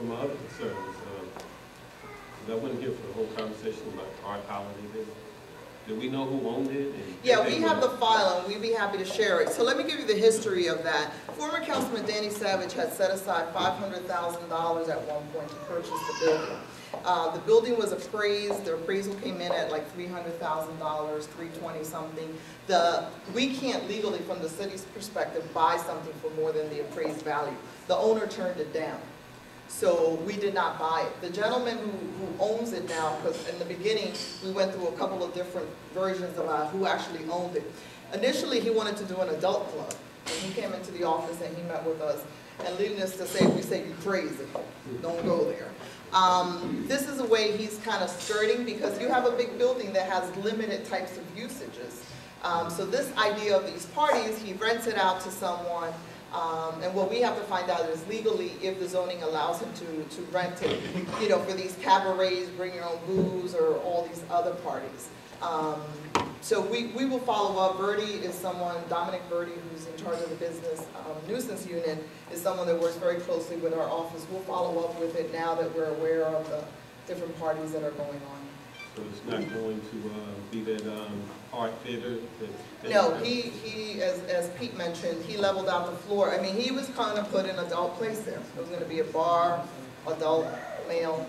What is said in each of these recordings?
for my other concerns, um, I wasn't here for the whole conversation about Art Holiday. Did- Did we know who owned it? Yeah, we have the file and we'd be happy to share it. So let me give you the history of that. Former Councilman Danny Savage had set aside five hundred thousand dollars at one point to purchase the building. Uh, the building was appraised, the appraisal came in at like three hundred thousand dollars, three twenty something. The, we can't legally, from the city's perspective, buy something for more than the appraised value. The owner turned it down. So we did not buy it. The gentleman who, who owns it now, because in the beginning, we went through a couple of different versions about who actually owned it. Initially, he wanted to do an adult club. And he came into the office and he met with us. And leading us to say, we say, you're crazy, don't go there. Um, this is a way he's kind of skirting because you have a big building that has limited types of usages. Um, so this idea of these parties, he rents it out to someone, um, and what we have to find out is legally if the zoning allows him to, to rent it, you know, for these cabarets, bring your own booze, or all these other parties. Um, so we, we will follow up. Verdi is someone, Dominic Verdi, who's in charge of the business um, nuisance unit, is someone that works very closely with our office. We'll follow up with it now that we're aware of the different parties that are going on. So it's not going to, uh, be that, um, art theater that? No, he, he, Pete mentioned, he leveled out the floor. I mean, he was kind of put an adult place there. It was gonna be a bar, adult, male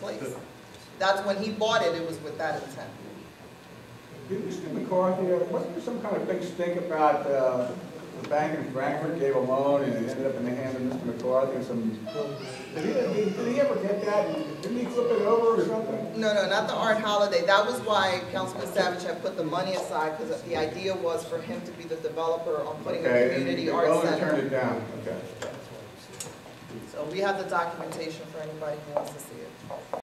place. That's when he bought it, it was with that intent. Mr. McCarthy, uh, wasn't there some kind of big stink about uh, the bank in Frankford gave a loan and it ended up in the hands of Mr. McCarthy and some, did he, did he ever get that? Didn't he flip it over or something? No, no, not the art holiday. That was why Councilman Savage had put the money aside, because the idea was for him to be the developer on putting a Okay, and community the art owner turned center. it down, okay. So we have the documentation for anybody who wants to see it.